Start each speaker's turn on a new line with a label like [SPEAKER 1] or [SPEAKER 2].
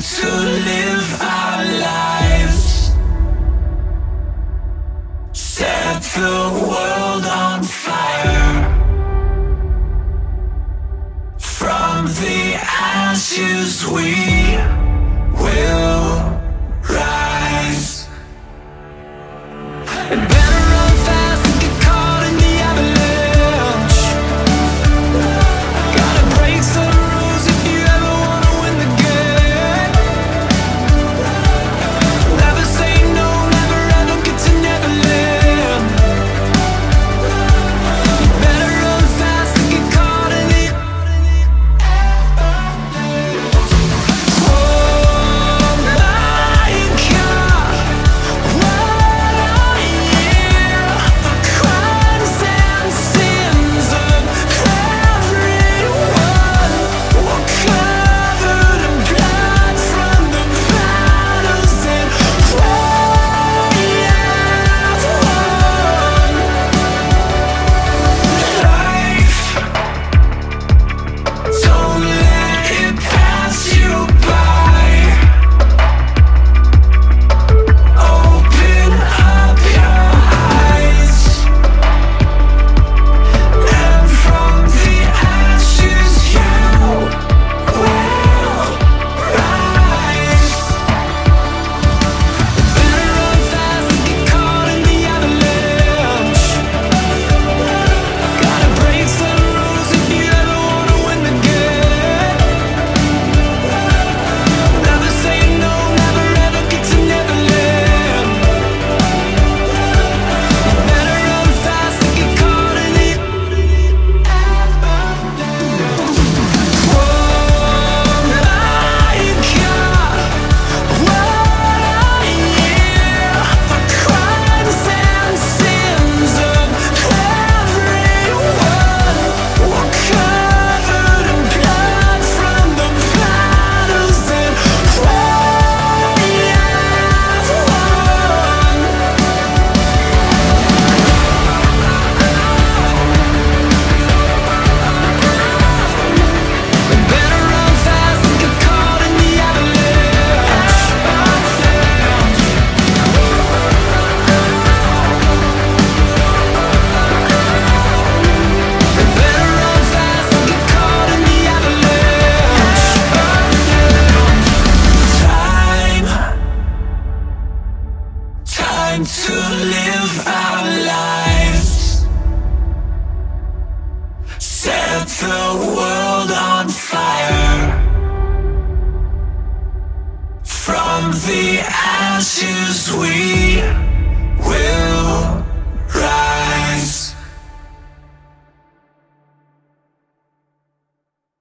[SPEAKER 1] to live our lives. Set the world on fire. From the ashes we will to live our lives. Set the world on fire. From the ashes we will